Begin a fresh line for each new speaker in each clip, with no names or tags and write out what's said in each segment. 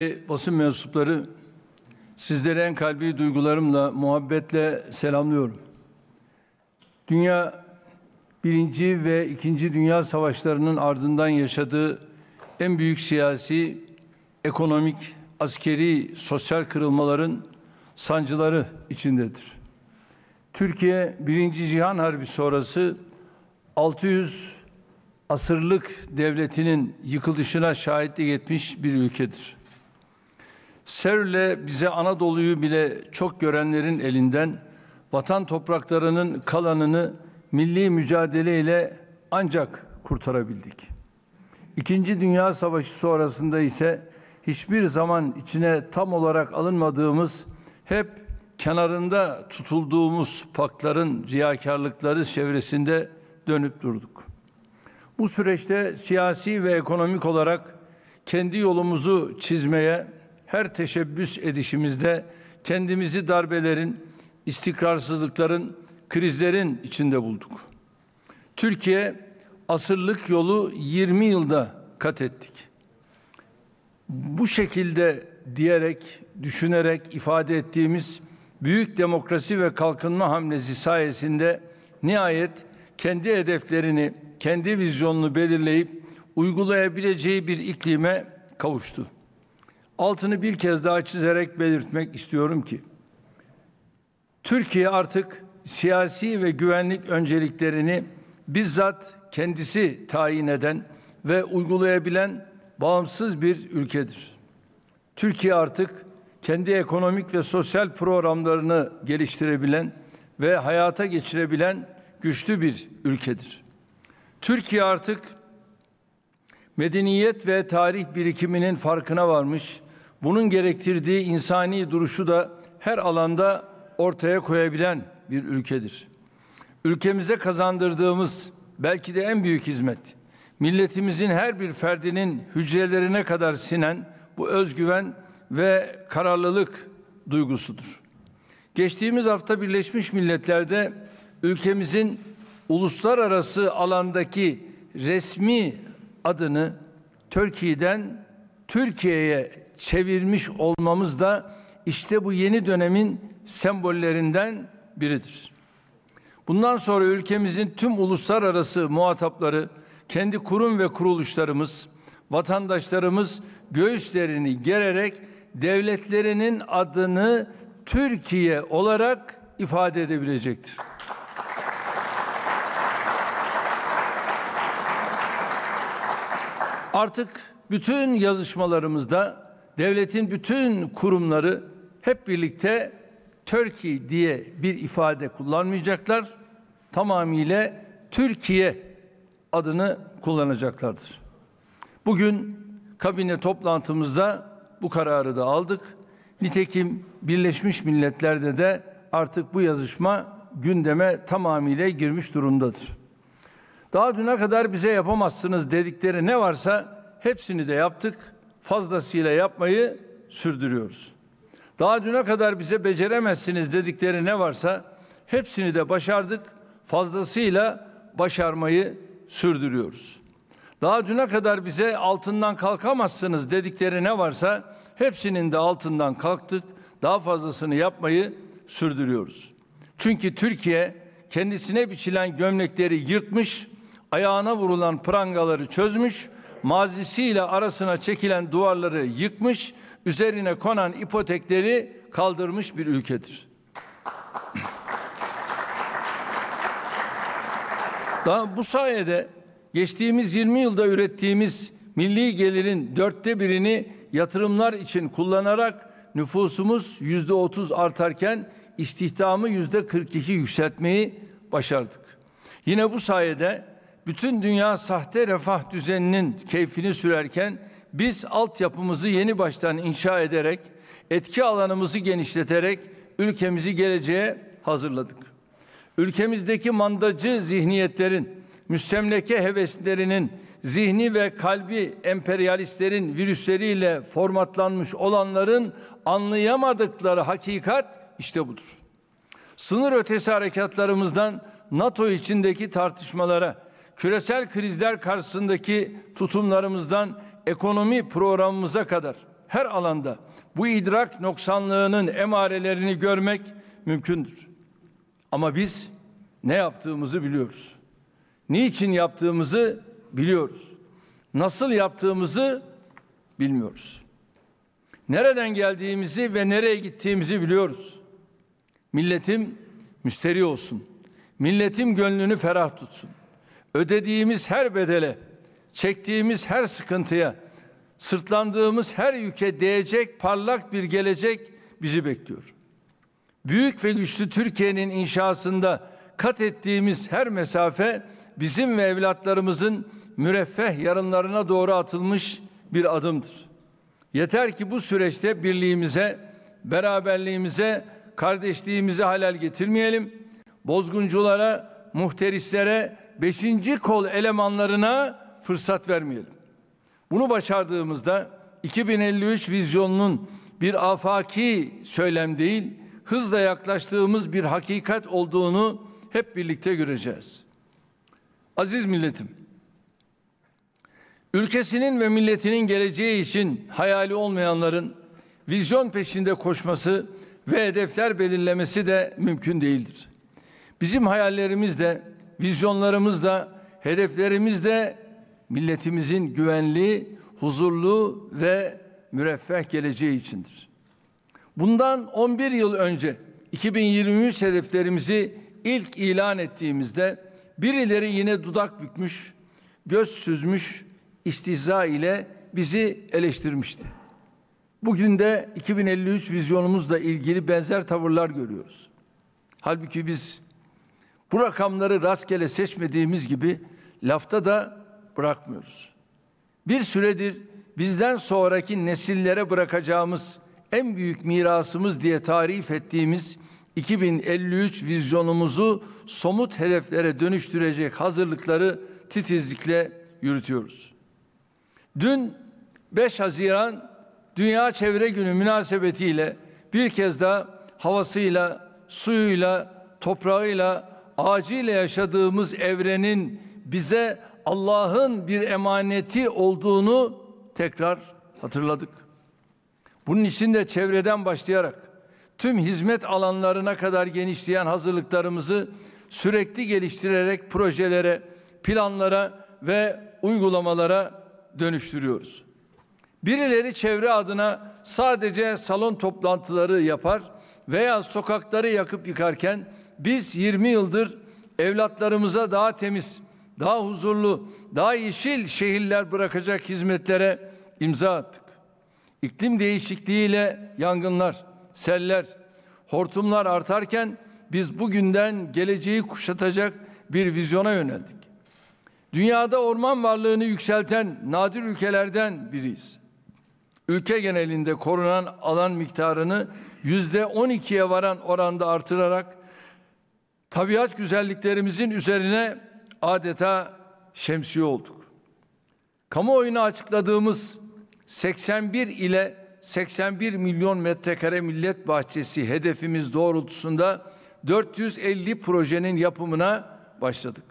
Basın mensupları sizleri en kalbi duygularımla, muhabbetle selamlıyorum. Dünya birinci ve ikinci dünya savaşlarının ardından yaşadığı en büyük siyasi, ekonomik, askeri, sosyal kırılmaların sancıları içindedir. Türkiye birinci Cihan Harbi sonrası 600 asırlık devletinin yıkılışına şahitlik etmiş bir ülkedir. Sevr'le bize Anadolu'yu bile çok görenlerin elinden vatan topraklarının kalanını milli mücadeleyle ancak kurtarabildik. İkinci Dünya Savaşı sonrasında ise hiçbir zaman içine tam olarak alınmadığımız, hep kenarında tutulduğumuz pakların riyakarlıkları çevresinde dönüp durduk. Bu süreçte siyasi ve ekonomik olarak kendi yolumuzu çizmeye her teşebbüs edişimizde kendimizi darbelerin, istikrarsızlıkların, krizlerin içinde bulduk. Türkiye asırlık yolu 20 yılda kat ettik. Bu şekilde diyerek, düşünerek ifade ettiğimiz büyük demokrasi ve kalkınma hamlesi sayesinde nihayet kendi hedeflerini, kendi vizyonunu belirleyip uygulayabileceği bir iklime kavuştu. Altını bir kez daha çizerek belirtmek istiyorum ki Türkiye artık siyasi ve güvenlik önceliklerini bizzat kendisi tayin eden ve uygulayabilen bağımsız bir ülkedir. Türkiye artık kendi ekonomik ve sosyal programlarını geliştirebilen ve hayata geçirebilen güçlü bir ülkedir. Türkiye artık medeniyet ve tarih birikiminin farkına varmış, bunun gerektirdiği insani duruşu da her alanda ortaya koyabilen bir ülkedir. Ülkemize kazandırdığımız belki de en büyük hizmet, milletimizin her bir ferdinin hücrelerine kadar sinen bu özgüven ve kararlılık duygusudur. Geçtiğimiz hafta Birleşmiş Milletler'de ülkemizin uluslararası alandaki resmi adını Türkiye'den Türkiye'ye çevirmiş olmamız da işte bu yeni dönemin sembollerinden biridir. Bundan sonra ülkemizin tüm uluslararası muhatapları, kendi kurum ve kuruluşlarımız, vatandaşlarımız göğüslerini gererek devletlerinin adını Türkiye olarak ifade edebilecektir. Artık bütün yazışmalarımızda devletin bütün kurumları hep birlikte Türkiye diye bir ifade kullanmayacaklar. Tamamıyla Türkiye adını kullanacaklardır. Bugün kabine toplantımızda bu kararı da aldık. Nitekim Birleşmiş Milletler'de de artık bu yazışma gündeme tamamıyla girmiş durumdadır. Daha düne kadar bize yapamazsınız dedikleri ne varsa hepsini de yaptık. Fazlasıyla yapmayı sürdürüyoruz. Daha düne kadar bize beceremezsiniz dedikleri ne varsa hepsini de başardık. Fazlasıyla başarmayı sürdürüyoruz. Daha düne kadar bize altından kalkamazsınız dedikleri ne varsa hepsinin de altından kalktık. Daha fazlasını yapmayı sürdürüyoruz. Çünkü Türkiye kendisine biçilen gömlekleri yırtmış, ayağına vurulan prangaları çözmüş, mazisiyle arasına çekilen duvarları yıkmış, üzerine konan ipotekleri kaldırmış bir ülkedir. Daha bu sayede geçtiğimiz 20 yılda ürettiğimiz milli gelirin dörtte birini yatırımlar için kullanarak nüfusumuz yüzde otuz artarken istihdamı yüzde 42 yükseltmeyi başardık. Yine bu sayede bütün dünya sahte refah düzeninin keyfini sürerken biz altyapımızı yeni baştan inşa ederek, etki alanımızı genişleterek ülkemizi geleceğe hazırladık. Ülkemizdeki mandacı zihniyetlerin, müstemleke heveslerinin, zihni ve kalbi emperyalistlerin virüsleriyle formatlanmış olanların anlayamadıkları hakikat işte budur. Sınır ötesi harekatlarımızdan NATO içindeki tartışmalara, küresel krizler karşısındaki tutumlarımızdan ekonomi programımıza kadar her alanda bu idrak noksanlığının emarelerini görmek mümkündür. Ama biz ne yaptığımızı biliyoruz. Niçin yaptığımızı biliyoruz. Nasıl yaptığımızı bilmiyoruz. Nereden geldiğimizi ve nereye gittiğimizi biliyoruz. Milletim müsteri olsun. Milletim gönlünü ferah tutsun. Ödediğimiz her bedele, çektiğimiz her sıkıntıya, sırtlandığımız her yüke değecek parlak bir gelecek bizi bekliyor. Büyük ve güçlü Türkiye'nin inşasında kat ettiğimiz her mesafe bizim ve evlatlarımızın müreffeh yarınlarına doğru atılmış bir adımdır. Yeter ki bu süreçte birliğimize, beraberliğimize, kardeşliğimize halel getirmeyelim. Bozgunculara, muhterislere, beşinci kol elemanlarına fırsat vermeyelim. Bunu başardığımızda 2053 vizyonunun bir afaki söylem değil, hızla yaklaştığımız bir hakikat olduğunu hep birlikte göreceğiz. Aziz milletim, ülkesinin ve milletinin geleceği için hayali olmayanların vizyon peşinde koşması ve hedefler belirlemesi de mümkün değildir. Bizim hayallerimiz de, vizyonlarımız da, hedeflerimiz de milletimizin güvenli, huzurlu ve müreffeh geleceği içindir. Bundan 11 yıl önce 2023 hedeflerimizi ilk ilan ettiğimizde birileri yine dudak bükmüş, göz süzmüş, istihza ile bizi eleştirmişti. Bugün de 2053 vizyonumuzla ilgili benzer tavırlar görüyoruz. Halbuki biz bu rakamları rastgele seçmediğimiz gibi lafta da bırakmıyoruz. Bir süredir bizden sonraki nesillere bırakacağımız en büyük mirasımız diye tarif ettiğimiz 2053 vizyonumuzu somut hedeflere dönüştürecek hazırlıkları titizlikle yürütüyoruz. Dün 5 Haziran Dünya Çevre Günü münasebetiyle bir kez daha havasıyla, suyuyla, toprağıyla, ağacıyla yaşadığımız evrenin bize Allah'ın bir emaneti olduğunu tekrar hatırladık. Bunun için de çevreden başlayarak tüm hizmet alanlarına kadar genişleyen hazırlıklarımızı sürekli geliştirerek projelere, planlara ve uygulamalara dönüştürüyoruz. Birileri çevre adına sadece salon toplantıları yapar veya sokakları yakıp yıkarken biz 20 yıldır evlatlarımıza daha temiz, daha huzurlu, daha yeşil şehirler bırakacak hizmetlere imza attık. İklim değişikliğiyle yangınlar, seller, hortumlar artarken biz bugünden geleceği kuşatacak bir vizyona yöneldik. Dünyada orman varlığını yükselten nadir ülkelerden biriyiz. Ülke genelinde korunan alan miktarını yüzde 12'ye varan oranda artırarak tabiat güzelliklerimizin üzerine adeta şemsiye olduk. Kamuoyuna açıkladığımız 81 ile 81 milyon metrekare millet bahçesi hedefimiz doğrultusunda 450 projenin yapımına başladık.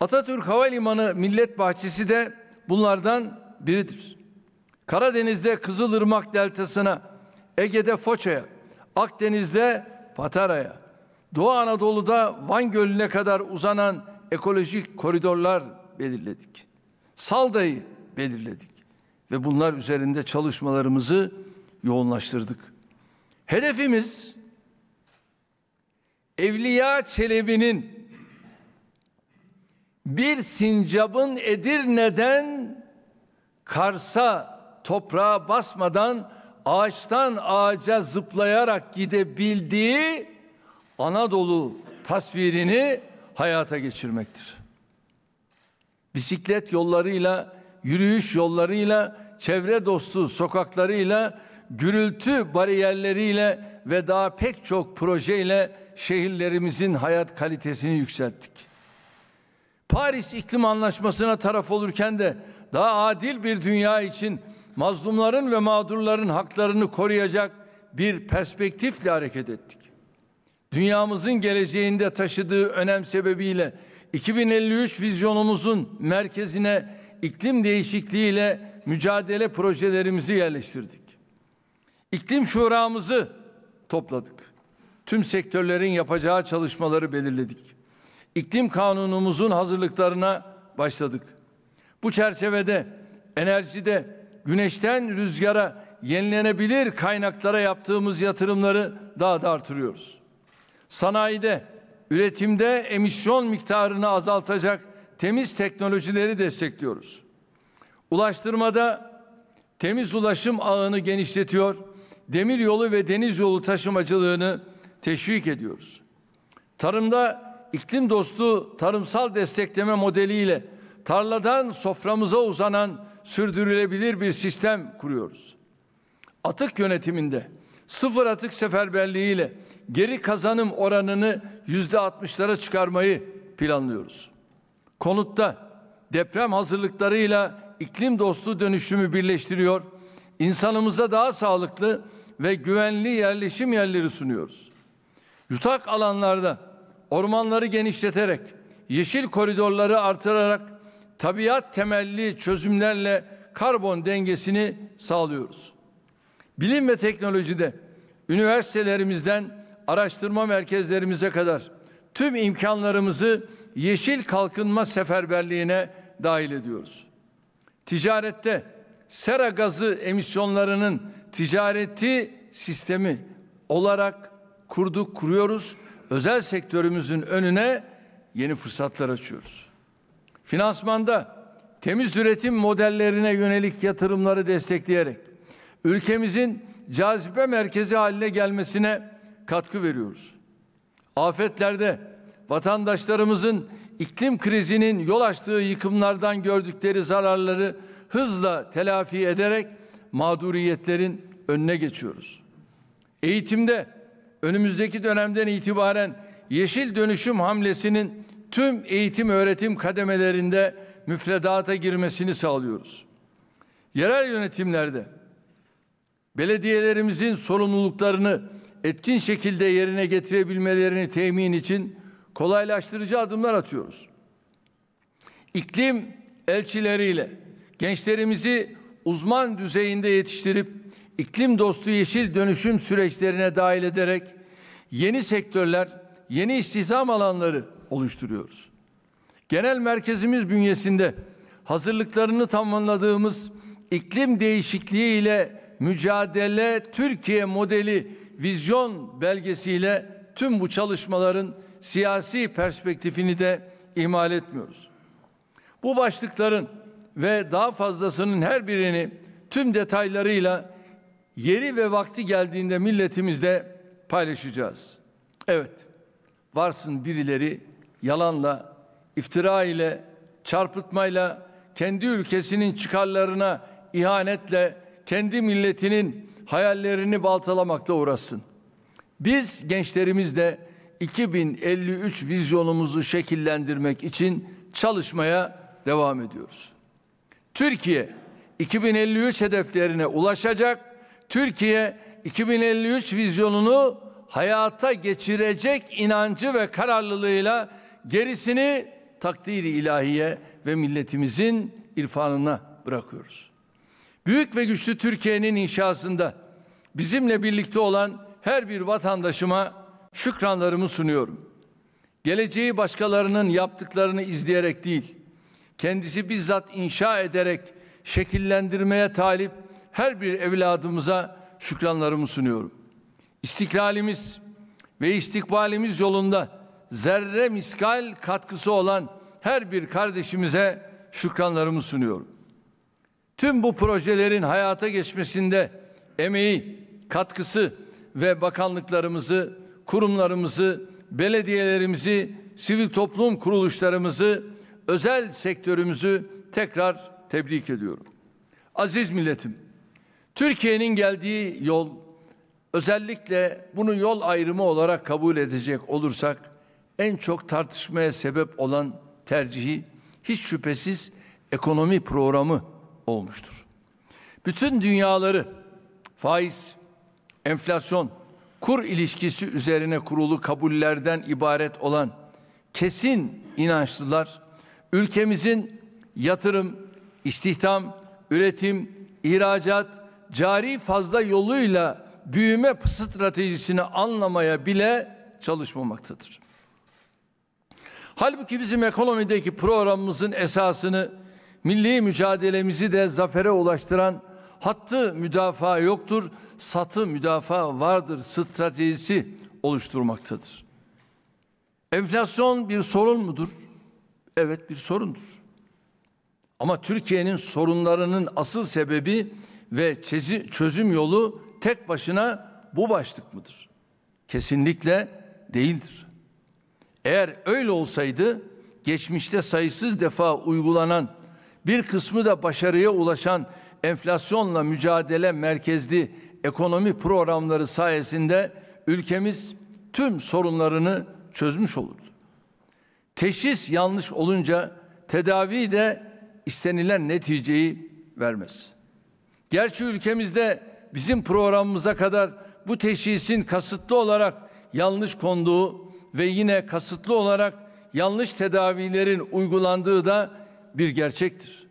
Atatürk Havalimanı Millet Bahçesi de bunlardan biridir. Karadeniz'de Kızılırmak Deltası'na, Ege'de Foça'ya, Akdeniz'de Patara'ya, Doğu Anadolu'da Van Gölü'ne kadar uzanan ekolojik koridorlar belirledik. Salda'yı belirledik ve bunlar üzerinde çalışmalarımızı yoğunlaştırdık. Hedefimiz Evliya Çelebi'nin bir sincabın Edirne'den Kars'a toprağa basmadan ağaçtan ağaca zıplayarak gidebildiği Anadolu tasvirini hayata geçirmektir. Bisiklet yollarıyla, yürüyüş yollarıyla, çevre dostu sokaklarıyla, gürültü bariyerleriyle ve daha pek çok projeyle şehirlerimizin hayat kalitesini yükselttik. Paris İklim Anlaşması'na taraf olurken de daha adil bir dünya için mazlumların ve mağdurların haklarını koruyacak bir perspektifle hareket ettik. Dünyamızın geleceğinde taşıdığı önem sebebiyle 2053 vizyonumuzun merkezine iklim değişikliğiyle mücadele projelerimizi yerleştirdik. İklim şuramızı topladık. Tüm sektörlerin yapacağı çalışmaları belirledik. İklim kanunumuzun hazırlıklarına başladık. Bu çerçevede enerjide güneşten rüzgara yenilenebilir kaynaklara yaptığımız yatırımları daha da artırıyoruz. Sanayide, üretimde emisyon miktarını azaltacak temiz teknolojileri destekliyoruz. Ulaştırmada temiz ulaşım ağını genişletiyor, demir yolu ve deniz yolu taşımacılığını teşvik ediyoruz. Tarımda iklim dostu tarımsal destekleme modeliyle tarladan soframıza uzanan sürdürülebilir bir sistem kuruyoruz. Atık yönetiminde sıfır atık seferberliğiyle geri kazanım oranını yüzde altmışlara çıkarmayı planlıyoruz. Konutta deprem hazırlıklarıyla iklim dostu dönüşümü birleştiriyor, insanımıza daha sağlıklı ve güvenli yerleşim yerleri sunuyoruz. Yutak alanlarda ormanları genişleterek, yeşil koridorları artırarak tabiat temelli çözümlerle karbon dengesini sağlıyoruz. Bilim ve teknolojide üniversitelerimizden araştırma merkezlerimize kadar tüm imkanlarımızı yeşil kalkınma seferberliğine dahil ediyoruz. Ticarette sera gazı emisyonlarının ticareti sistemi olarak kurduk, kuruyoruz. Özel sektörümüzün önüne yeni fırsatlar açıyoruz. Finansmanda temiz üretim modellerine yönelik yatırımları destekleyerek ülkemizin cazibe merkezi haline gelmesine katkı veriyoruz. Afetlerde vatandaşlarımızın iklim krizinin yol açtığı yıkımlardan gördükleri zararları hızla telafi ederek mağduriyetlerin önüne geçiyoruz. Eğitimde önümüzdeki dönemden itibaren yeşil dönüşüm hamlesinin tüm eğitim öğretim kademelerinde müfredata girmesini sağlıyoruz. Yerel yönetimlerde belediyelerimizin sorumluluklarını etkin şekilde yerine getirebilmelerini temin için kolaylaştırıcı adımlar atıyoruz. İklim elçileriyle gençlerimizi uzman düzeyinde yetiştirip iklim dostu yeşil dönüşüm süreçlerine dahil ederek yeni sektörler, yeni istihdam alanları oluşturuyoruz. Genel merkezimiz bünyesinde hazırlıklarını tamamladığımız iklim değişikliği ile mücadele Türkiye modeli vizyon belgesiyle tüm bu çalışmaların siyasi perspektifini de ihmal etmiyoruz. Bu başlıkların ve daha fazlasının her birini tüm detaylarıyla yeri ve vakti geldiğinde milletimizle paylaşacağız. Evet, varsın birileri yalanla, iftira ile, çarpıtmayla, kendi ülkesinin çıkarlarına ihanetle, kendi milletinin hayallerini baltalamakla uğraşsın. Biz gençlerimizle 2053 vizyonumuzu şekillendirmek için çalışmaya devam ediyoruz. Türkiye 2053 hedeflerine ulaşacak. Türkiye 2053 vizyonunu hayata geçirecek inancı ve kararlılığıyla gerisini takdiri ilahiye ve milletimizin irfanına bırakıyoruz. Büyük ve güçlü Türkiye'nin inşasında bizimle birlikte olan her bir vatandaşıma şükranlarımı sunuyorum. Geleceği başkalarının yaptıklarını izleyerek değil, kendisi bizzat inşa ederek şekillendirmeye talip her bir evladımıza şükranlarımı sunuyorum. İstiklalimiz ve istikbalimiz yolunda zerre miskal katkısı olan her bir kardeşimize şükranlarımı sunuyorum. Tüm bu projelerin hayata geçmesinde emeği, katkısı ve bakanlıklarımızı, kurumlarımızı, belediyelerimizi, sivil toplum kuruluşlarımızı, özel sektörümüzü tekrar tebrik ediyorum. Aziz milletim, Türkiye'nin geldiği yol özellikle bunu yol ayrımı olarak kabul edecek olursak en çok tartışmaya sebep olan tercihi hiç şüphesiz ekonomi programı olmuştur. Bütün dünyaları faiz, enflasyon, kur ilişkisi üzerine kurulu kabullerden ibaret olan kesin inançlılar ülkemizin yatırım, istihdam, üretim, ihracat, cari fazla yoluyla büyüme stratejisini anlamaya bile çalışmamaktadır. Halbuki bizim ekonomideki programımızın esasını, milli mücadelemizi de zafere ulaştıran hattı müdafaa yoktur, satı müdafaa vardır stratejisi oluşturmaktadır. Enflasyon bir sorun mudur? Evet bir sorundur. Ama Türkiye'nin sorunlarının asıl sebebi ve çözüm yolu tek başına bu başlık mıdır? Kesinlikle değildir. Eğer öyle olsaydı geçmişte sayısız defa uygulanan bir kısmı da başarıya ulaşan enflasyonla mücadele merkezli ekonomi programları sayesinde ülkemiz tüm sorunlarını çözmüş olurdu. Teşhis yanlış olunca tedavi de istenilen neticeyi vermez. Gerçi ülkemizde bizim programımıza kadar bu teşhisin kasıtlı olarak yanlış konduğu ve yine kasıtlı olarak yanlış tedavilerin uygulandığı da bir gerçektir.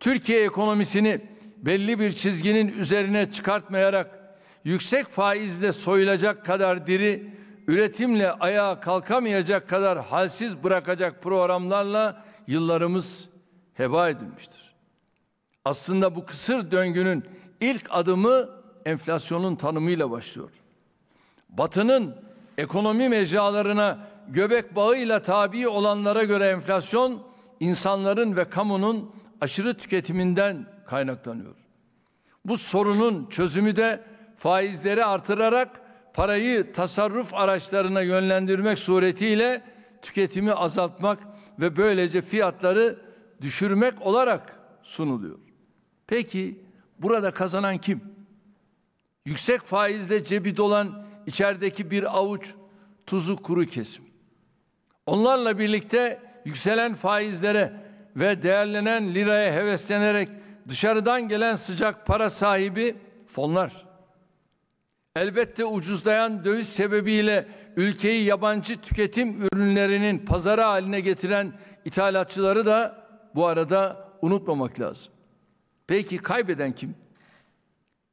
Türkiye ekonomisini belli bir çizginin üzerine çıkartmayarak yüksek faizle soyulacak kadar diri, üretimle ayağa kalkamayacak kadar halsiz bırakacak programlarla yıllarımız heba edilmiştir. Aslında bu kısır döngünün ilk adımı enflasyonun tanımıyla başlıyor. Batı'nın ekonomi mecralarına göbek bağıyla tabi olanlara göre enflasyon insanların ve kamunun aşırı tüketiminden kaynaklanıyor. Bu sorunun çözümü de faizleri artırarak parayı tasarruf araçlarına yönlendirmek suretiyle tüketimi azaltmak ve böylece fiyatları düşürmek olarak sunuluyor. Peki burada kazanan kim? Yüksek faizle cebi dolan içerideki bir avuç tuzu kuru kesim. Onlarla birlikte yükselen faizlere ve değerlenen liraya heveslenerek dışarıdan gelen sıcak para sahibi fonlar. Elbette ucuzlayan döviz sebebiyle ülkeyi yabancı tüketim ürünlerinin pazara haline getiren ithalatçıları da bu arada unutmamak lazım. Peki kaybeden kim?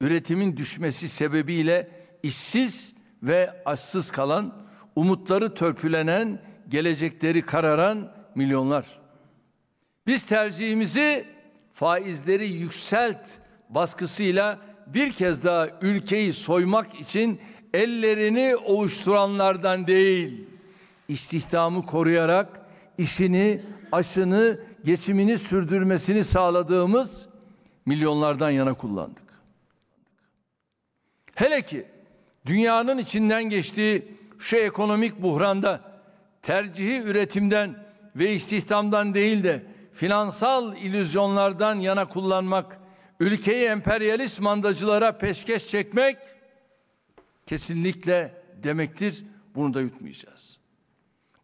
Üretimin düşmesi sebebiyle işsiz ve açsız kalan, umutları törpülenen, gelecekleri kararan milyonlar. Biz tercihimizi faizleri yükselt baskısıyla bir kez daha ülkeyi soymak için ellerini ovuşturanlardan değil, istihdamı koruyarak işini, aşını, geçimini sürdürmesini sağladığımız milyonlardan yana kullandık. Hele ki dünyanın içinden geçtiği şu ekonomik buhranda tercihi üretimden ve istihdamdan değil de finansal ilüzyonlardan yana kullanmak, ülkeyi emperyalist mandacılara peşkeş çekmek kesinlikle demektir. Bunu da yutmayacağız.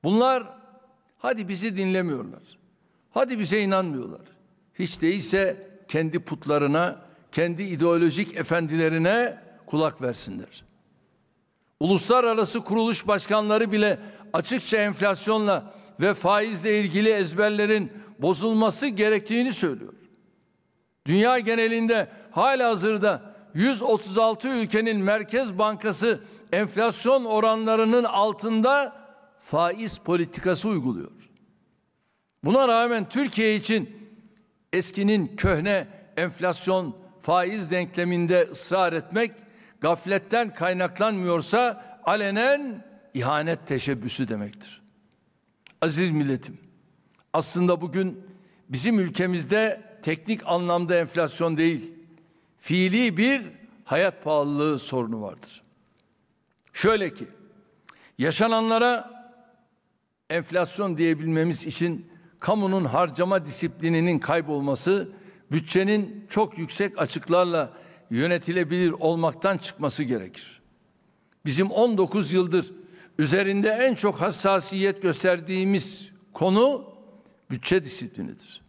Bunlar hadi bizi dinlemiyorlar. Hadi bize inanmıyorlar. Hiç değilse kendi putlarına, kendi ideolojik efendilerine kulak versinler. Uluslararası kuruluş başkanları bile açıkça enflasyonla ve faizle ilgili ezberlerin bozulması gerektiğini söylüyor. Dünya genelinde hala hazırda 136 ülkenin Merkez Bankası enflasyon oranlarının altında faiz politikası uyguluyor. Buna rağmen Türkiye için eskinin köhne enflasyon faiz denkleminde ısrar etmek gafletten kaynaklanmıyorsa alenen ihanet teşebbüsü demektir. Aziz milletim, aslında bugün bizim ülkemizde teknik anlamda enflasyon değil, fiili bir hayat pahalılığı sorunu vardır. Şöyle ki, yaşananlara enflasyon diyebilmemiz için kamunun harcama disiplininin kaybolması, bütçenin çok yüksek açıklarla yönetilebilir olmaktan çıkması gerekir. Bizim 19 yıldır üzerinde en çok hassasiyet gösterdiğimiz konu bütçe disiplinidir.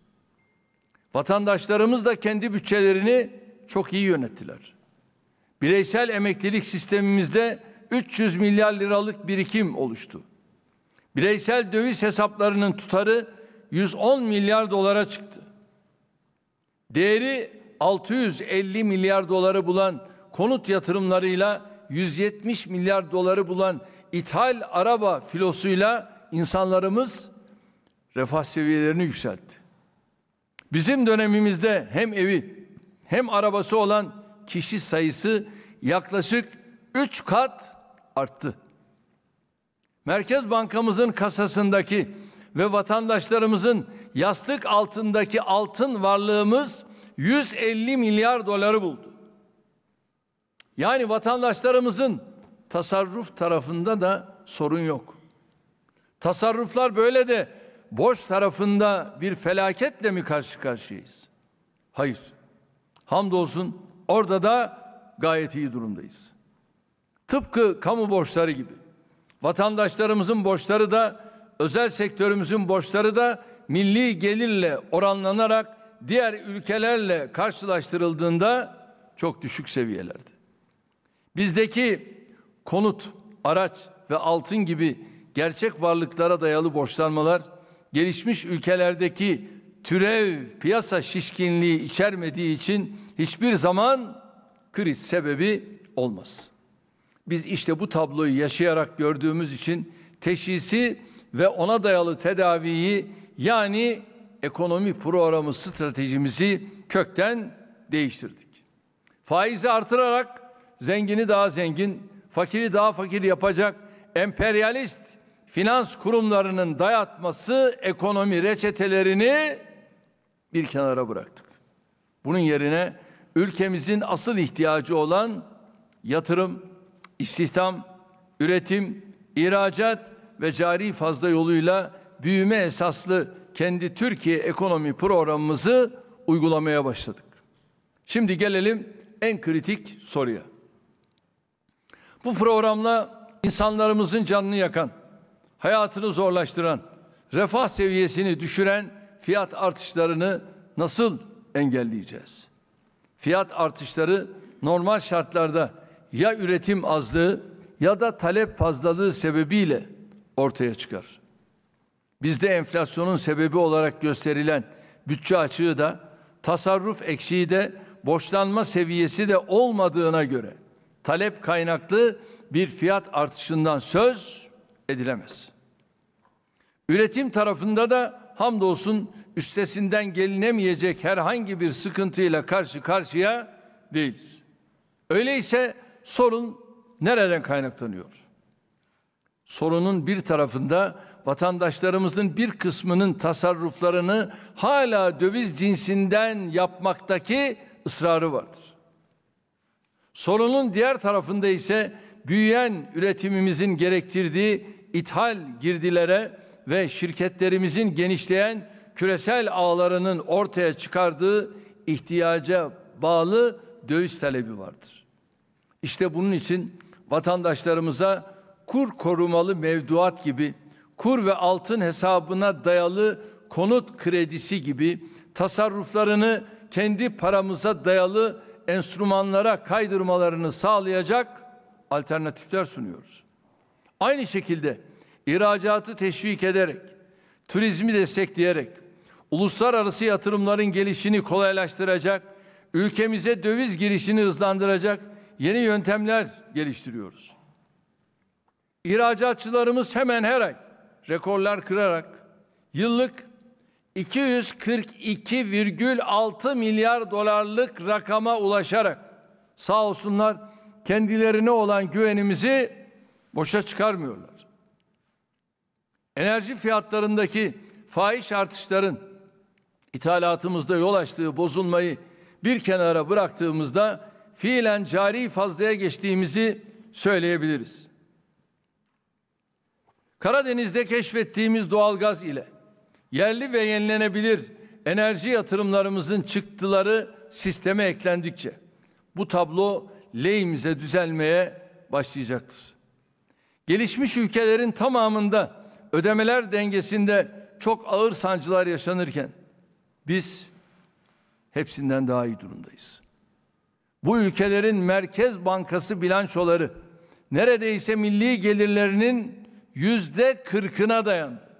Vatandaşlarımız da kendi bütçelerini çok iyi yönettiler. Bireysel emeklilik sistemimizde 300 milyar liralık birikim oluştu. Bireysel döviz hesaplarının tutarı 110 milyar dolara çıktı. Değeri 650 milyar doları bulan konut yatırımlarıyla 170 milyar doları bulan ithal araba filosuyla insanlarımız refah seviyelerini yükseltti. Bizim dönemimizde hem evi hem arabası olan kişi sayısı yaklaşık 3 kat arttı. Merkez Bankamızın kasasındaki ve vatandaşlarımızın yastık altındaki altın varlığımız 150 milyar doları buldu. Yani vatandaşlarımızın tasarruf tarafında da sorun yok. Tasarruflar böyle de borç tarafında bir felaketle mi karşı karşıyayız? Hayır. Hamdolsun orada da gayet iyi durumdayız. Tıpkı kamu borçları gibi. Vatandaşlarımızın borçları da özel sektörümüzün borçları da milli gelirle oranlanarak diğer ülkelerle karşılaştırıldığında çok düşük seviyelerde. Bizdeki konut, araç ve altın gibi gerçek varlıklara dayalı borçlanmalar gelişmiş ülkelerdeki türev piyasa şişkinliği içermediği için hiçbir zaman kriz sebebi olmaz. Biz işte bu tabloyu yaşayarak gördüğümüz için teşhisi ve ona dayalı tedaviyi yani ekonomi programı stratejimizi kökten değiştirdik. Faizi artırarak zengini daha zengin, fakiri daha fakir yapacak emperyalist finans kurumlarının dayatması ekonomi reçetelerini bir kenara bıraktık. Bunun yerine ülkemizin asıl ihtiyacı olan yatırım, istihdam, üretim, ihracat ve cari fazla yoluyla büyüme esaslı kendi Türkiye ekonomi programımızı uygulamaya başladık. Şimdi gelelim en kritik soruya. Bu programla insanlarımızın canını yakan, hayatını zorlaştıran, refah seviyesini düşüren fiyat artışlarını nasıl engelleyeceğiz? Fiyat artışları normal şartlarda ya üretim azlığı ya da talep fazlalığı sebebiyle ortaya çıkar. Bizde enflasyonun sebebi olarak gösterilen bütçe açığı da tasarruf eksiği de borçlanma seviyesi de olmadığına göre talep kaynaklı bir fiyat artışından söz edilemez. Üretim tarafında da hamdolsun üstesinden gelinemeyecek herhangi bir sıkıntıyla karşı karşıya değiliz. Öyleyse sorun nereden kaynaklanıyor? Sorunun bir tarafında vatandaşlarımızın bir kısmının tasarruflarını hala döviz cinsinden yapmaktaki ısrarı vardır. Sorunun diğer tarafında ise büyüyen üretimimizin gerektirdiği ithal girdilere ve şirketlerimizin genişleyen küresel ağlarının ortaya çıkardığı ihtiyaca bağlı döviz talebi vardır. İşte bunun için vatandaşlarımıza kur korumalı mevduat gibi kur ve altın hesabına dayalı konut kredisi gibi tasarruflarını kendi paramıza dayalı enstrümanlara kaydırmalarını sağlayacak alternatifler sunuyoruz. Aynı şekilde ihracatı teşvik ederek, turizmi destekleyerek, uluslararası yatırımların gelişini kolaylaştıracak, ülkemize döviz girişini hızlandıracak yeni yöntemler geliştiriyoruz. İhracatçılarımız hemen her ay rekorlar kırarak yıllık 242,6 milyar dolarlık rakama ulaşarak sağ olsunlar kendilerine olan güvenimizi boşa çıkarmıyorlar. Enerji fiyatlarındaki faiz artışların ithalatımızda yol açtığı bozulmayı bir kenara bıraktığımızda fiilen cari fazlaya geçtiğimizi söyleyebiliriz. Karadeniz'de keşfettiğimiz doğalgaz ile yerli ve yenilenebilir enerji yatırımlarımızın çıktıları sisteme eklendikçe bu tablo lehimize düzelmeye başlayacaktır. Gelişmiş ülkelerin tamamında ödemeler dengesinde çok ağır sancılar yaşanırken biz hepsinden daha iyi durumdayız. Bu ülkelerin Merkez Bankası bilançoları neredeyse milli gelirlerinin yüzde kırkına dayandı.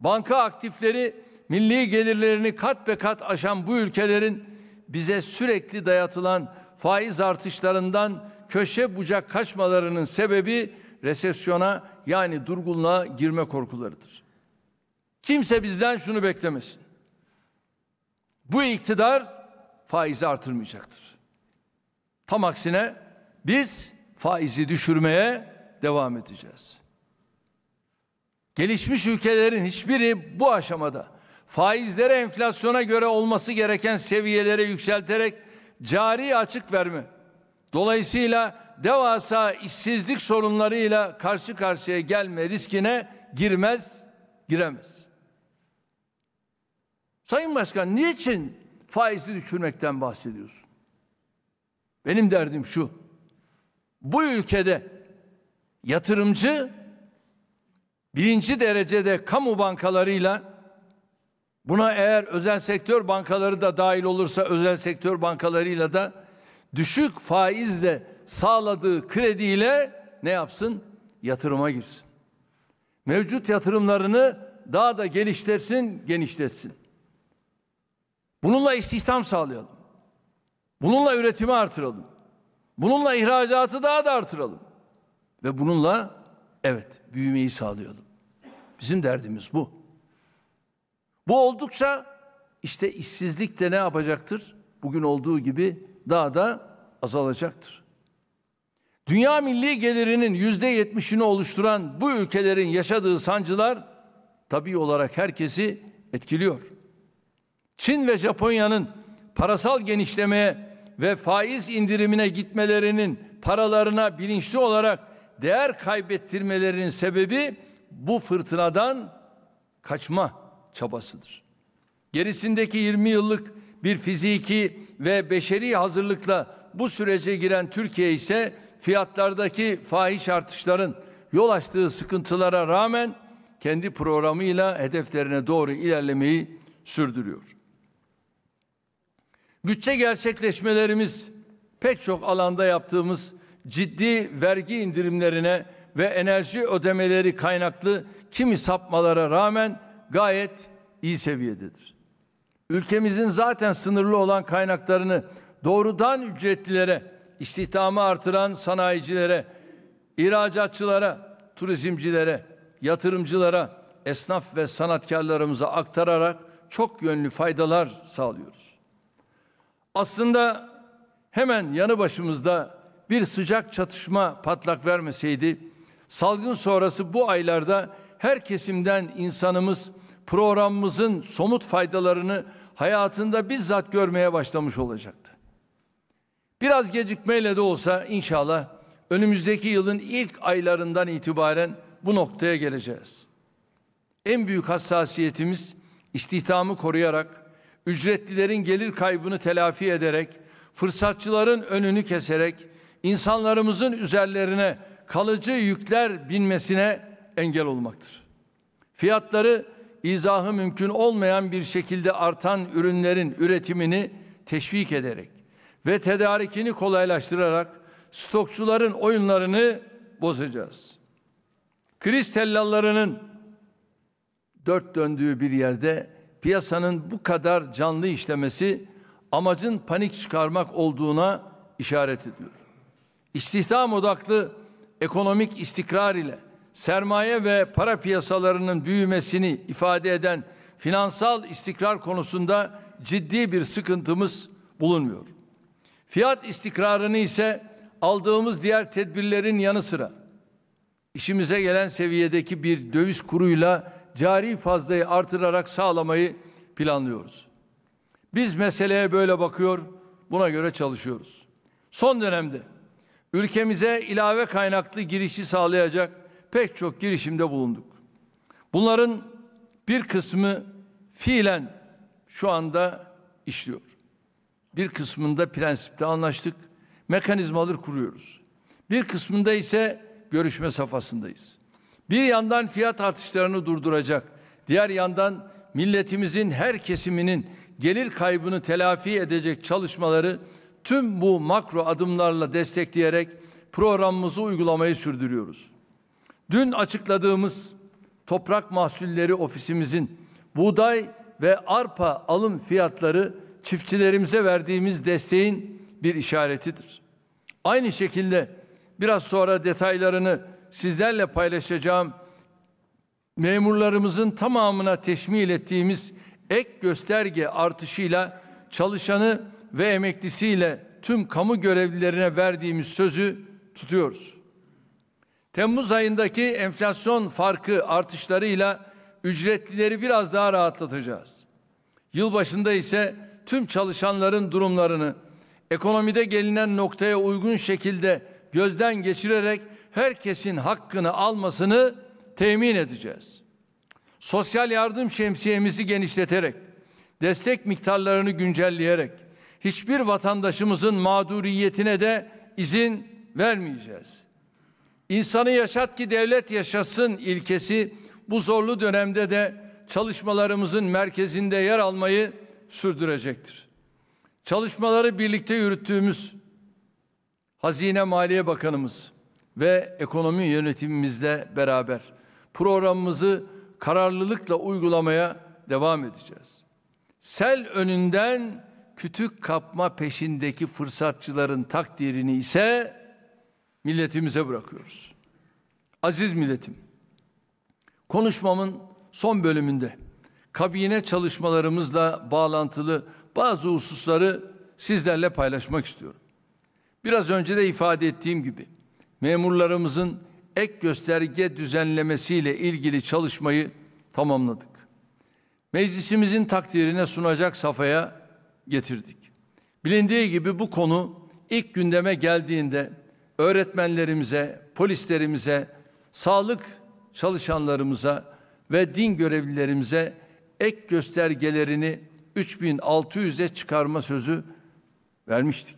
Banka aktifleri milli gelirlerini kat be kat aşan bu ülkelerin bize sürekli dayatılan faiz artışlarından köşe bucak kaçmalarının sebebi resesyona yani durgunluğa girme korkularıdır. Kimse bizden şunu beklemesin. Bu iktidar faizi artırmayacaktır. Tam aksine biz faizi düşürmeye devam edeceğiz. Gelişmiş ülkelerin hiçbiri bu aşamada faizleri enflasyona göre olması gereken seviyelere yükselterek cari açık verme. Dolayısıyla devasa işsizlik sorunlarıyla karşı karşıya gelme riskine girmez, giremez. Sayın Başkan niçin faizi düşürmekten bahsediyorsun? Benim derdim şu. Bu ülkede yatırımcı birinci derecede kamu bankalarıyla buna eğer özel sektör bankaları da dahil olursa özel sektör bankalarıyla da düşük faizle sağladığı krediyle ne yapsın? Yatırıma girsin. Mevcut yatırımlarını daha da geliştirsin, genişletsin. Bununla istihdam sağlayalım. Bununla üretimi artıralım. Bununla ihracatı daha da artıralım. Ve bununla evet büyümeyi sağlayalım. Bizim derdimiz bu. Bu oldukça işte işsizlik de ne yapacaktır? Bugün olduğu gibi daha da azalacaktır. Dünya milli gelirinin yüzde yetmişini oluşturan bu ülkelerin yaşadığı sancılar tabii olarak herkesi etkiliyor. Çin ve Japonya'nın parasal genişlemeye ve faiz indirimine gitmelerinin paralarına bilinçli olarak değer kaybettirmelerinin sebebi bu fırtınadan kaçma çabasıdır. Gerisindeki 20 yıllık bir fiziki ve beşeri hazırlıkla bu sürece giren Türkiye ise fiyatlardaki fahiş artışların yol açtığı sıkıntılara rağmen kendi programıyla hedeflerine doğru ilerlemeyi sürdürüyor. Bütçe gerçekleşmelerimiz pek çok alanda yaptığımız ciddi vergi indirimlerine ve enerji ödemeleri kaynaklı kimi sapmalara rağmen gayet iyi seviyededir. Ülkemizin zaten sınırlı olan kaynaklarını doğrudan ücretlilere, istihdamı artıran sanayicilere, ihracatçılara, turizmcilere, yatırımcılara, esnaf ve sanatkarlarımıza aktararak çok yönlü faydalar sağlıyoruz. Aslında hemen yanı başımızda bir sıcak çatışma patlak vermeseydi, salgın sonrası bu aylarda her kesimden insanımız programımızın somut faydalarını hayatında bizzat görmeye başlamış olacaktı. Biraz gecikmeyle de olsa inşallah önümüzdeki yılın ilk aylarından itibaren bu noktaya geleceğiz. En büyük hassasiyetimiz istihdamı koruyarak ücretlilerin gelir kaybını telafi ederek, fırsatçıların önünü keserek, insanlarımızın üzerlerine kalıcı yükler binmesine engel olmaktır. Fiyatları izahı mümkün olmayan bir şekilde artan ürünlerin üretimini teşvik ederek ve tedarikini kolaylaştırarak stokçuların oyunlarını bozacağız. Kriz tellallarının dört döndüğü bir yerde piyasanın bu kadar canlı işlemesi amacın panik çıkarmak olduğuna işaret ediyor. İstihdam odaklı ekonomik istikrar ile sermaye ve para piyasalarının büyümesini ifade eden finansal istikrar konusunda ciddi bir sıkıntımız bulunmuyor. Fiyat istikrarını ise aldığımız diğer tedbirlerin yanı sıra işimize gelen seviyedeki bir döviz kuruyla cari fazlayı artırarak sağlamayı planlıyoruz. Biz meseleye böyle bakıyor, buna göre çalışıyoruz. Son dönemde ülkemize ilave kaynaklı girişi sağlayacak pek çok girişimde bulunduk. Bunların bir kısmı fiilen şu anda işliyor. Bir kısmında prensipte anlaştık, mekanizmaları kuruyoruz. Bir kısmında ise görüşme safhasındayız. Bir yandan fiyat artışlarını durduracak, diğer yandan milletimizin her kesiminin gelir kaybını telafi edecek çalışmaları tüm bu makro adımlarla destekleyerek programımızı uygulamayı sürdürüyoruz. Dün açıkladığımız Toprak Mahsulleri Ofisimizin buğday ve arpa alım fiyatları çiftçilerimize verdiğimiz desteğin bir işaretidir. Aynı şekilde biraz sonra detaylarını sizlerle paylaşacağım memurlarımızın tamamına teşmil ettiğimiz ek gösterge artışıyla çalışanı ve emeklisiyle tüm kamu görevlilerine verdiğimiz sözü tutuyoruz. Temmuz ayındaki enflasyon farkı artışlarıyla ücretlileri biraz daha rahatlatacağız. Yılbaşında ise tüm çalışanların durumlarını ekonomide gelinen noktaya uygun şekilde gözden geçirerek herkesin hakkını almasını temin edeceğiz. Sosyal yardım şemsiyemizi genişleterek, destek miktarlarını güncelleyerek hiçbir vatandaşımızın mağduriyetine de izin vermeyeceğiz. İnsanı yaşat ki devlet yaşasın ilkesi bu zorlu dönemde de çalışmalarımızın merkezinde yer almayı sürdürecektir. Çalışmaları birlikte yürüttüğümüz Hazine Maliye Bakanımız ve ekonomi yönetimimizle beraber programımızı kararlılıkla uygulamaya devam edeceğiz. Sel önünden kütük kapma peşindeki fırsatçıların takdirini ise milletimize bırakıyoruz. Aziz milletim, konuşmamın son bölümünde kabine çalışmalarımızla bağlantılı bazı hususları sizlerle paylaşmak istiyorum. Biraz önce de ifade ettiğim gibi memurlarımızın ek gösterge düzenlemesiyle ilgili çalışmayı tamamladık. Meclisimizin takdirine sunacak safhaya getirdik. Bilindiği gibi bu konu ilk gündeme geldiğinde öğretmenlerimize, polislerimize, sağlık çalışanlarımıza ve din görevlilerimize ek göstergelerini 3600'e çıkarma sözü vermiştik.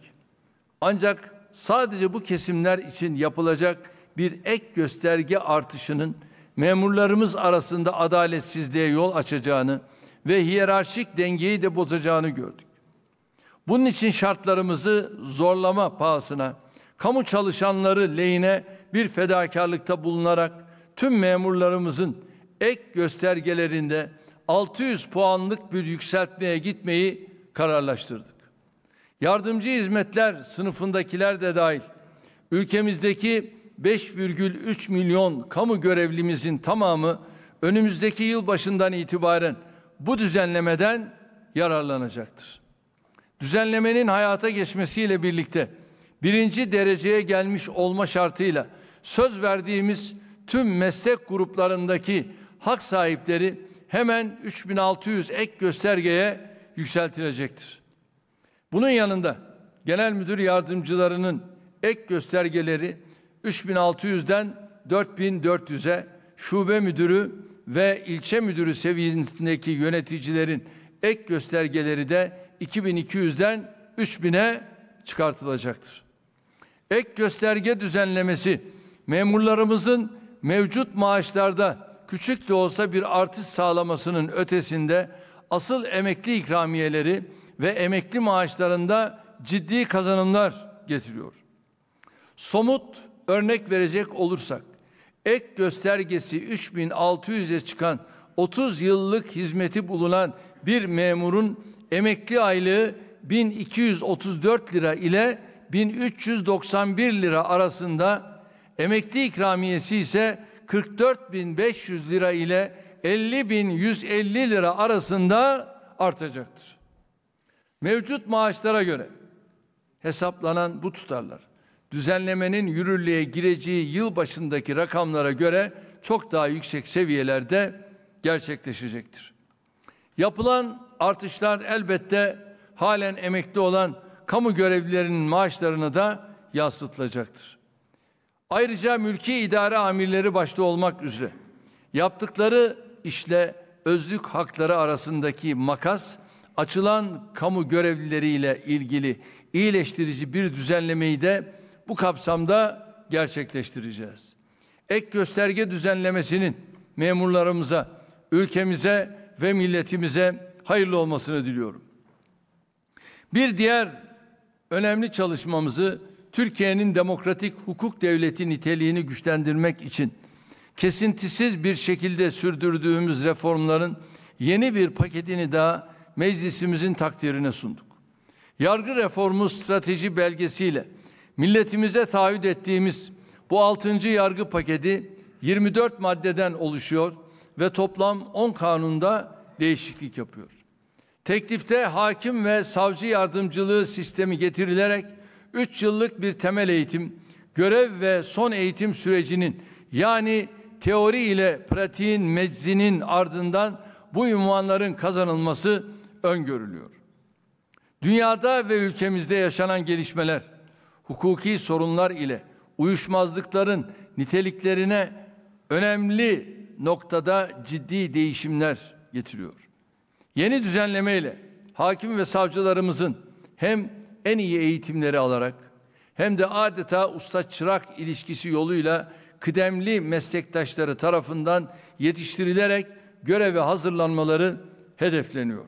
Ancak sadece bu kesimler için yapılacak bir ek gösterge artışının memurlarımız arasında adaletsizliğe yol açacağını ve hiyerarşik dengeyi de bozacağını gördük. Bunun için şartlarımızı zorlama pahasına kamu çalışanları lehine bir fedakarlıkta bulunarak tüm memurlarımızın ek göstergelerinde 600 puanlık bir yükseltmeye gitmeyi kararlaştırdık. Yardımcı hizmetler sınıfındakiler de dahil ülkemizdeki 5,3 milyon kamu görevlimizin tamamı önümüzdeki yıl başından itibaren bu düzenlemeden yararlanacaktır. Düzenlemenin hayata geçmesiyle birlikte birinci dereceye gelmiş olma şartıyla söz verdiğimiz tüm meslek gruplarındaki hak sahipleri hemen 3600 ek göstergeye yükseltilecektir. Bunun yanında genel müdür yardımcılarının ek göstergeleri 3600'den 4400'e şube müdürü ve ilçe müdürü seviyesindeki yöneticilerin ek göstergeleri de 2200'den 3000'e çıkartılacaktır. Ek gösterge düzenlemesi memurlarımızın mevcut maaşlarda küçük de olsa bir artış sağlamasının ötesinde asıl emekli ikramiyeleri ve emekli maaşlarında ciddi kazanımlar getiriyor. Somut örnek verecek olursak ek göstergesi 3600'e çıkan 30 yıllık hizmeti bulunan bir memurun emekli aylığı 1234 lira ile 1391 lira arasında emekli ikramiyesi ise 44.500 lira ile 50.150 lira arasında artacaktır. Mevcut maaşlara göre hesaplanan bu tutarlar düzenlemenin yürürlüğe gireceği yıl başındaki rakamlara göre çok daha yüksek seviyelerde gerçekleşecektir. Yapılan artışlar elbette halen emekli olan kamu görevlilerinin maaşlarını da yansıtılacaktır. Ayrıca mülki idare amirleri başta olmak üzere yaptıkları işle özlük hakları arasındaki makas açılan kamu görevlileriyle ilgili iyileştirici bir düzenlemeyi de bu kapsamda gerçekleştireceğiz. Ek gösterge düzenlemesinin memurlarımıza, ülkemize ve milletimize hayırlı olmasını diliyorum. Bir diğer önemli çalışmamızı Türkiye'nin demokratik hukuk devleti niteliğini güçlendirmek için kesintisiz bir şekilde sürdürdüğümüz reformların yeni bir paketini daha meclisimizin takdirine sunduk. Yargı reformu strateji belgesiyle milletimize taahhüt ettiğimiz bu 6. yargı paketi 24 maddeden oluşuyor ve toplam 10 kanunda değişiklik yapıyor. Teklifte hakim ve savcı yardımcılığı sistemi getirilerek 3 yıllık bir temel eğitim, görev ve son eğitim sürecinin yani teori ile pratiğin meczinin ardından bu ünvanların kazanılması öngörülüyor. Dünyada ve ülkemizde yaşanan gelişmeler, hukuki sorunlar ile uyuşmazlıkların niteliklerine önemli noktada ciddi değişimler getiriyor. Yeni düzenlemeyle hakim ve savcılarımızın hem en iyi eğitimleri alarak hem de adeta usta çırak ilişkisi yoluyla kıdemli meslektaşları tarafından yetiştirilerek göreve hazırlanmaları hedefleniyor.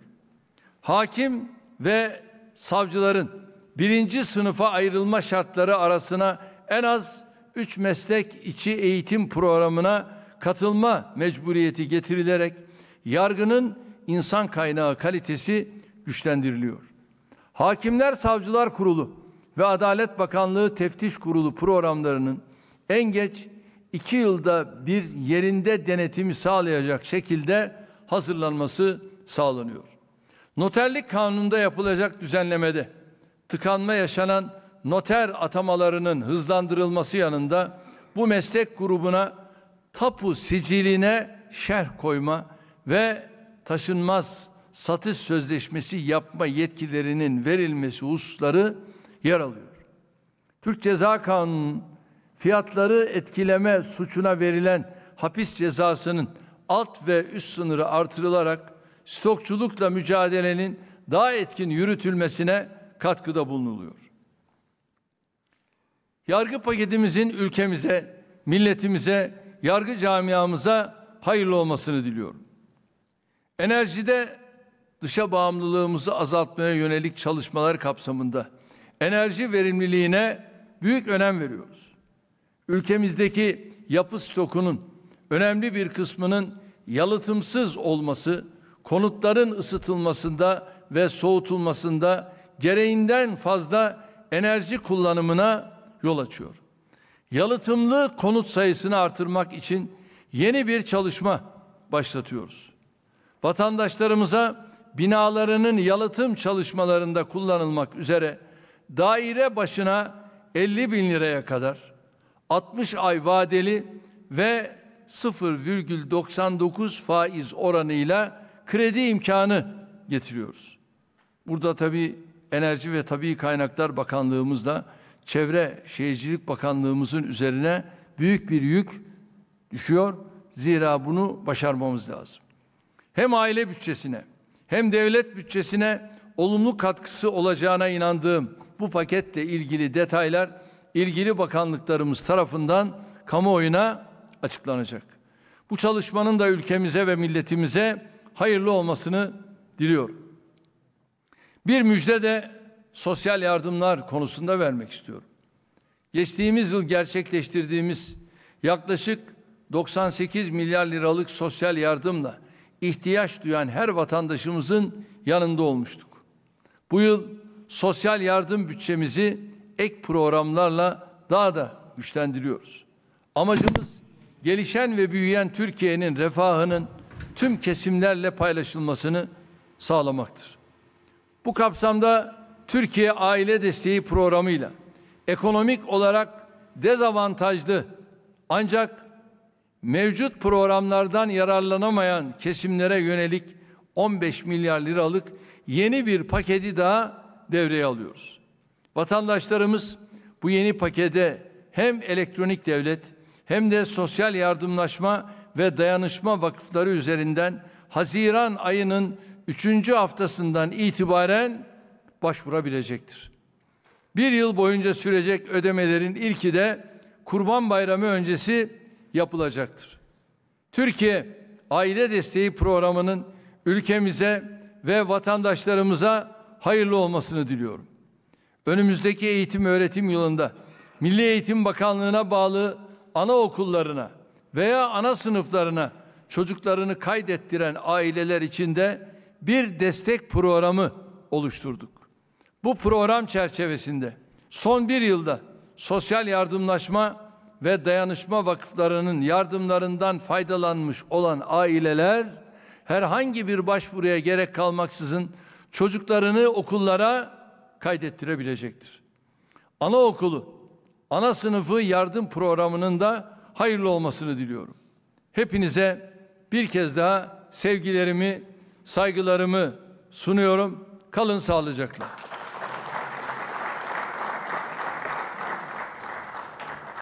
Hakim ve savcıların birinci sınıfa ayrılma şartları arasına en az üç meslek içi eğitim programına katılma mecburiyeti getirilerek yargının insan kaynağı kalitesi güçlendiriliyor. Hakimler Savcılar Kurulu ve Adalet Bakanlığı Teftiş Kurulu programlarının en geç iki yılda bir yerinde denetimi sağlayacak şekilde hazırlanması sağlanıyor. Noterlik kanununda yapılacak düzenlemede tıkanma yaşanan noter atamalarının hızlandırılması yanında bu meslek grubuna tapu siciline şerh koyma ve taşınmaz satış sözleşmesi yapma yetkilerinin verilmesi hususları yer alıyor. Türk Ceza Kanunu fiyatları etkileme suçuna verilen hapis cezasının alt ve üst sınırı artırılarak stokçulukla mücadelenin daha etkin yürütülmesine katkıda bulunuluyor. Yargı paketimizin ülkemize, milletimize, yargı camiamıza hayırlı olmasını diliyorum. Enerjide dışa bağımlılığımızı azaltmaya yönelik çalışmalar kapsamında enerji verimliliğine büyük önem veriyoruz. Ülkemizdeki yapı stokunun önemli bir kısmının yalıtımsız olması, konutların ısıtılmasında ve soğutulmasında gereğinden fazla enerji kullanımına yol açıyor. Yalıtımlı konut sayısını artırmak için yeni bir çalışma başlatıyoruz. Vatandaşlarımıza binalarının yalıtım çalışmalarında kullanılmak üzere daire başına 50 bin liraya kadar 60 ay vadeli ve 0,99 faiz oranıyla kredi imkanı getiriyoruz. Burada tabii Enerji ve Tabii Kaynaklar Bakanlığımızda Çevre Şehircilik Bakanlığımızın üzerine büyük bir yük düşüyor. Zira bunu başarmamız lazım. Hem aile bütçesine hem devlet bütçesine olumlu katkısı olacağına inandığım bu paketle ilgili detaylar ilgili bakanlıklarımız tarafından kamuoyuna açıklanacak. Bu çalışmanın da ülkemize ve milletimize hayırlı olmasını diliyorum. Bir müjde de sosyal yardımlar konusunda vermek istiyorum. Geçtiğimiz yıl gerçekleştirdiğimiz yaklaşık 98 milyar liralık sosyal yardımla ihtiyaç duyan her vatandaşımızın yanında olmuştuk. Bu yıl sosyal yardım bütçemizi ek programlarla daha da güçlendiriyoruz. Amacımız gelişen ve büyüyen Türkiye'nin refahının tüm kesimlerle paylaşılmasını sağlamaktır. Bu kapsamda Türkiye Aile Desteği Programı'yla ekonomik olarak dezavantajlı ancak mevcut programlardan yararlanamayan kesimlere yönelik 15 milyar liralık yeni bir paketi daha devreye alıyoruz. Vatandaşlarımız bu yeni pakete hem elektronik devlet hem de sosyal yardımlaşma ve dayanışma vakıfları üzerinden Haziran ayının üçüncü haftasından itibaren başvurabilecektir. Bir yıl boyunca sürecek ödemelerin ilki de Kurban Bayramı öncesi yapılacaktır. Türkiye Aile Desteği Programı'nın ülkemize ve vatandaşlarımıza hayırlı olmasını diliyorum. Önümüzdeki eğitim öğretim yılında Milli Eğitim Bakanlığı'na bağlı anaokullarına veya ana sınıflarına çocuklarını kaydettiren aileler için de bir destek programı oluşturduk. Bu program çerçevesinde son bir yılda sosyal yardımlaşma ve dayanışma vakıflarının yardımlarından faydalanmış olan aileler herhangi bir başvuruya gerek kalmaksızın çocuklarını okullara kaydettirebilecektir. Anaokulu, ana sınıfı yardım programının da hayırlı olmasını diliyorum. Hepinize bir kez daha sevgilerimi, saygılarımı sunuyorum. Kalın sağlıcakla.